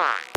Yeah.